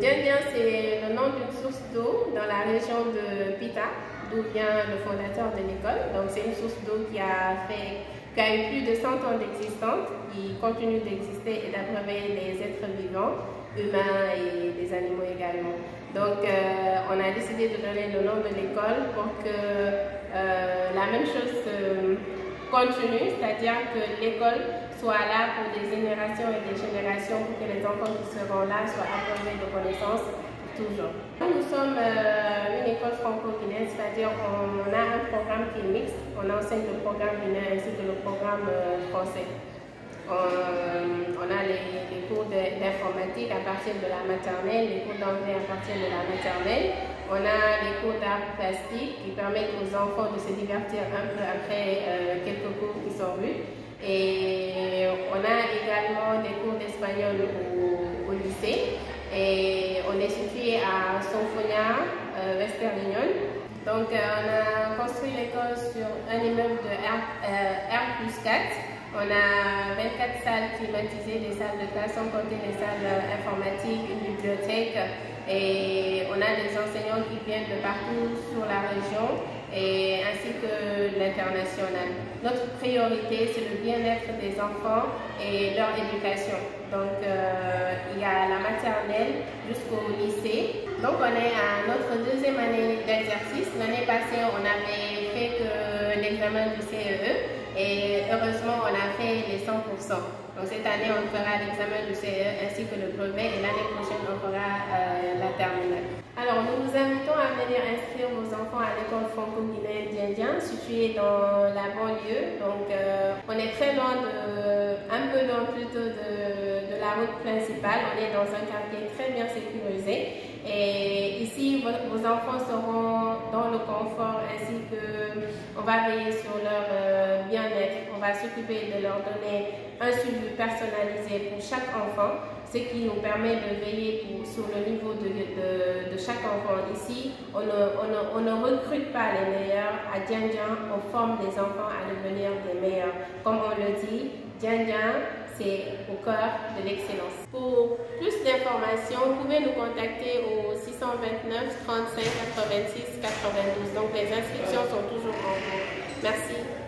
Dien c'est le nom d'une source d'eau dans la région de Pita, d'où vient le fondateur de l'école. Donc c'est une source d'eau qui a fait qui a eu plus de 100 ans d'existence, qui continue d'exister et d'abreuver les êtres vivants, humains et des animaux également. Donc euh, on a décidé de donner le nom de l'école pour que euh, la même chose continue, c'est-à-dire que l'école soit là pour des générations et des générations pour que les enfants qui seront là soient abreuvés de connaissances toujours. Nous sommes euh, une école franco-guinéenne, c'est-à-dire on, a un programme qui est mixte, on enseigne le programme guinéen ainsi que le programme euh, français. On, a les, cours d'informatique à partir de la maternelle, les cours d'anglais à partir de la maternelle. On a les cours d'art plastique qui permettent aux enfants de se divertir un peu après euh, quelques cours qui sont vus. Et on a également des cours d'espagnol au, lycée. Et on est situé à Sonfonia, euh, Union. Donc euh, on a construit l'école sur un immeuble de R, euh, R plus 4. On a 24 salles climatisées, des salles de classe, sans compter les salles informatiques, une bibliothèque. Et on a des enseignants qui viennent de partout sur la région ainsi que l'international. Notre priorité, c'est le bien-être des enfants et leur éducation. Donc, euh, il y a la maternelle jusqu'au lycée. Donc, on est à notre deuxième année d'exercice. L'année passée, on avait fait l'examen du CEE e et heureusement, on a fait les 100%. Donc, cette année, on fera l'examen du CEE e ainsi que le brevet et l'année prochaine, on fera euh, la terminale. Alors, nous vous invitons à venir inscrire vos enfants à l'école franco-guinéenne située dans la banlieue. Donc, euh, on est très loin de, un peu loin plutôt de, de la route principale. On est dans un quartier très bien sécurisé. Et ici, vos, enfants seront dans le confort ainsi que on va veiller sur leur euh, bien-être. On va s'occuper de leur donner un suivi personnalisé pour chaque enfant ce qui nous permet de veiller sur le niveau de, de, chaque enfant. Ici, on ne, on, ne, recrute pas les meilleurs. À Diandian, on forme des enfants à devenir des meilleurs. Comme on le dit, Diandian, c'est au cœur de l'excellence. Pour plus d'informations, vous pouvez nous contacter au 629 35 86 92. Donc les inscriptions sont toujours en cours. Merci.